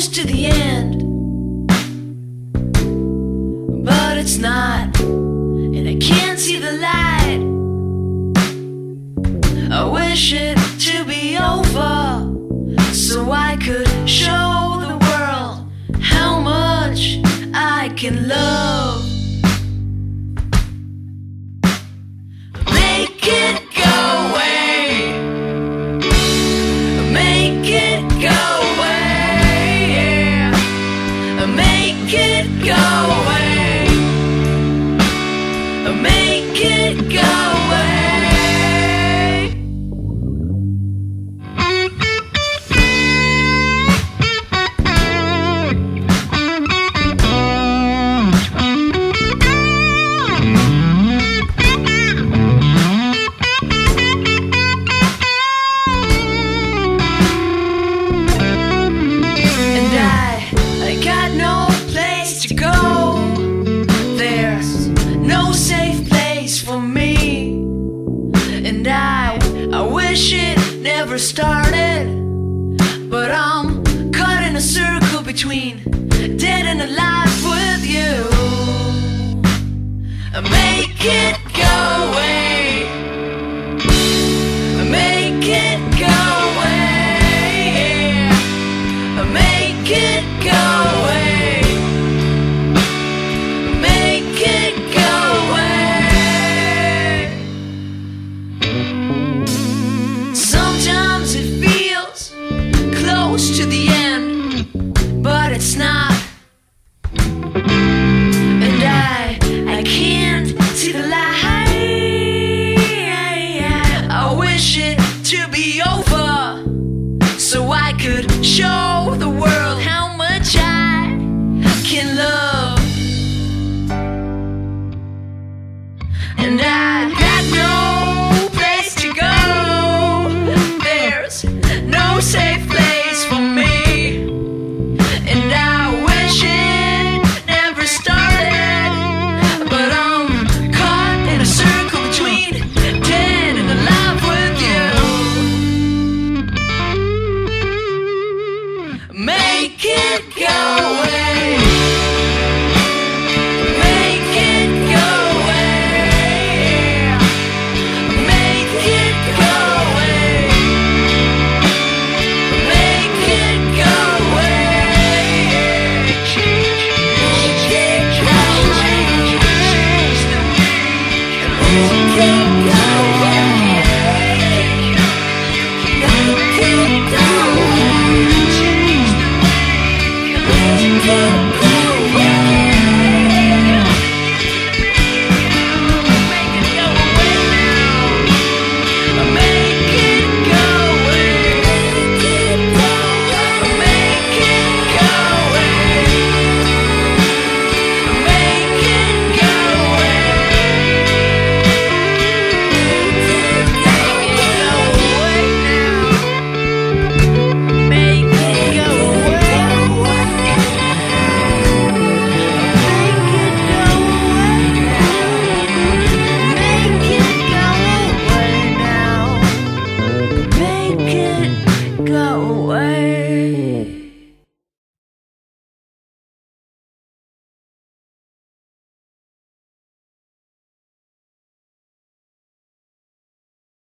close to the end, but it's not, and I can't see the light. I wish it to be over so I could show the world how much I can love. never started. But I'm caught in a circle between Dead and alive with you. Make it go away. Make it go away. Make it go It's not